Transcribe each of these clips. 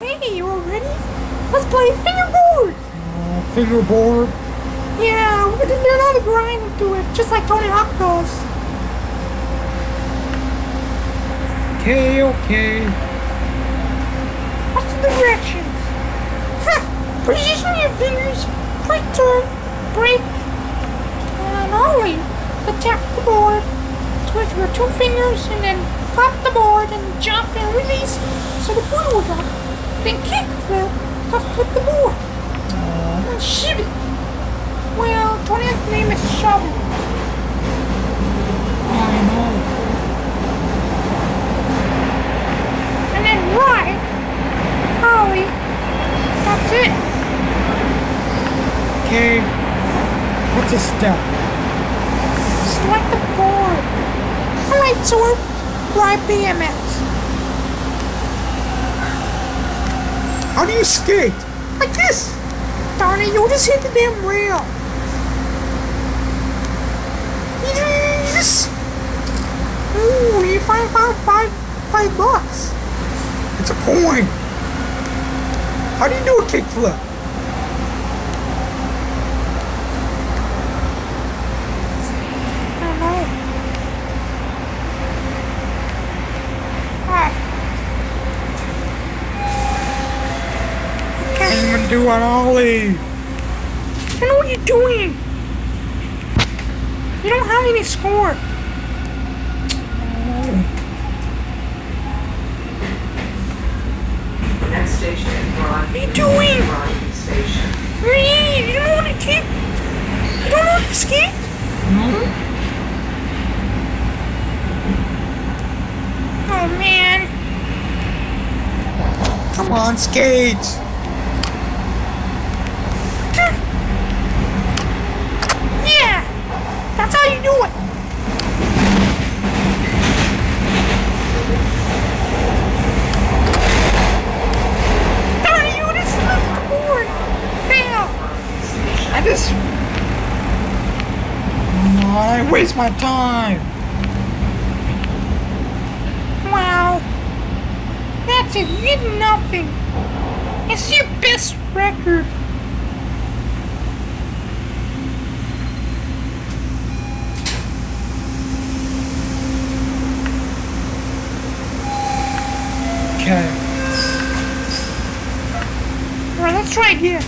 Hey, you all ready? Let's play fingerboard! Uh, fingerboard. Yeah, we're gonna learn how to grind and do it, just like Tony Hawk does. Okay, okay. What's the directions? Huh. Position your fingers, quick turn, break, and ollie. Attack the board. Twitch your two fingers and then pop the board and jump and release so the board will drop. Then kick flip to flip the board. And shove-it. Well, Tony's name is Shovel. I know. And then right, ollie. That's it. Okay. What's a step? Strike the board. Alright, sword. Ride BMX. How do you skate? Like this. Darn it, you'll just hit the damn rail. Yes. Ooh, you find five, five, five bucks. It's a coin. How do you do a kickflip? I don't know. Ah. Do an ollie. I know what you're doing. You don't have any score. Next station What are you doing? Hey, you don't want to kick. You don't want to skate. Oh man. Come on, skate. Yeah, that's how you do it. Darn you just flipped the board. Fail. I just. I waste my time. Wow. That's it. You get nothing. It's your best record. Okay. Alright, let's try again.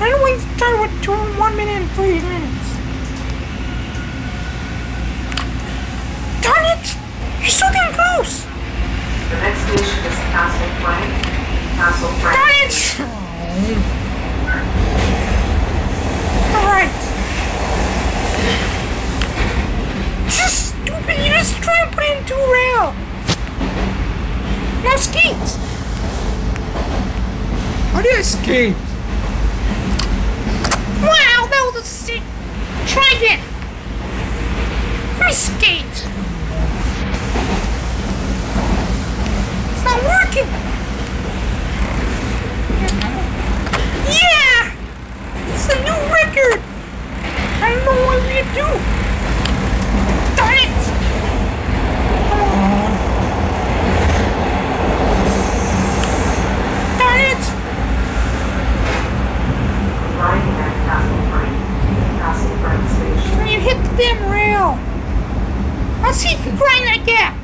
I don't want to start with two, one minute and three minutes. Darn it! You're so damn close! The next station is Castle Frank. Castle Darn it! Alright. Just stupid, you just try and put it into a rail. Now skate! How do I skate? Wow, that was a sick. Try again. Me skate. It's not working. Yeah! It's a new record. I don't know what we do. Darn it! Come on. Darn it! Riding at Castle Frank. Castle Frank Station. You hit the damn rail. Let's see if you grind that gap.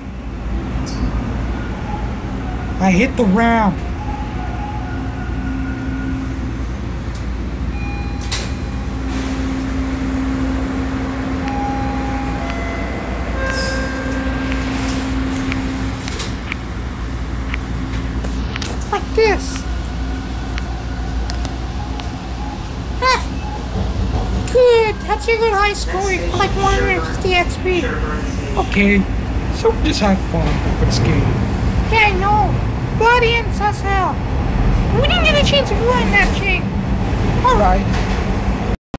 I hit the ramp. like this. Huh. Good. That's your good high score. You got like 150 XP. Okay. So we just have fun with skating. Yeah, I know. Bloody as hell. We didn't get a chance to grind that chick. Alright.